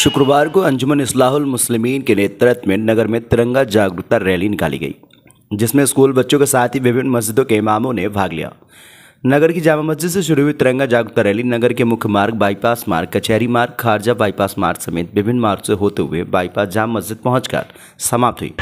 शुक्रवार को अंजुमन इस्लाहुल मुस्लिमीन के नेतृत्व में नगर में तिरंगा जागरूकता रैली निकाली गई, जिसमें स्कूल बच्चों के साथ ही विभिन्न मस्जिदों के इमामों ने भाग लिया। नगर की जामा मस्जिद से शुरू हुई तिरंगा जागरूकता रैली नगर के मुख्य मार्ग बाईपास मार्ग, कचहरी मार्ग, खारजा बाईपास मार्ग समेत विभिन्न मार्ग से होते हुए बाईपास जाम मस्जिद पहुंचकर समाप्त हुई।